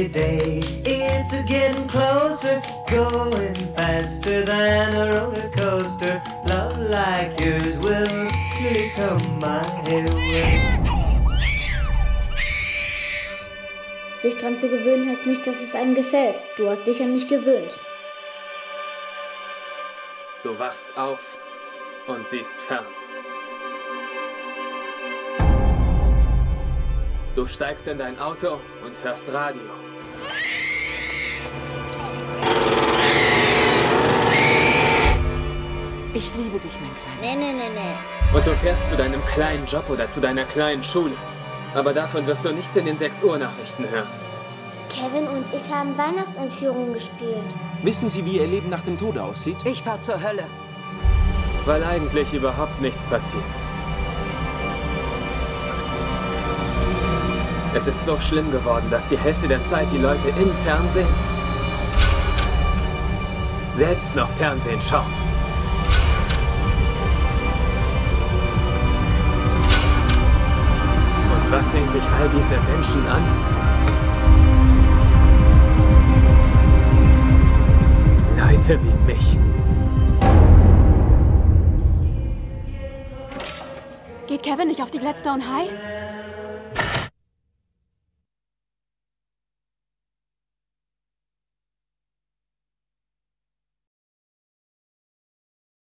every day. It's a getting closer, going faster than a roller coaster. Love like yours will surely come my way. Sich dran zu gewöhnen heißt nicht, dass es einem gefällt. Du hast dich an mich gewöhnt. Du wachst auf und siehst fern. Du steigst in dein Auto und hörst Radio. Ich liebe dich, mein Kleiner. Nee, nee, nee, nee. Und du fährst zu deinem kleinen Job oder zu deiner kleinen Schule. Aber davon wirst du nichts in den 6 Uhr Nachrichten hören. Kevin und ich haben Weihnachtsentführungen gespielt. Wissen Sie, wie Ihr Leben nach dem Tode aussieht? Ich fahr zur Hölle. Weil eigentlich überhaupt nichts passiert. Es ist so schlimm geworden, dass die Hälfte der Zeit die Leute im Fernsehen selbst noch Fernsehen schauen. Was sehen sich all diese Menschen an? Leute wie mich. Geht Kevin nicht auf die Gladstone High?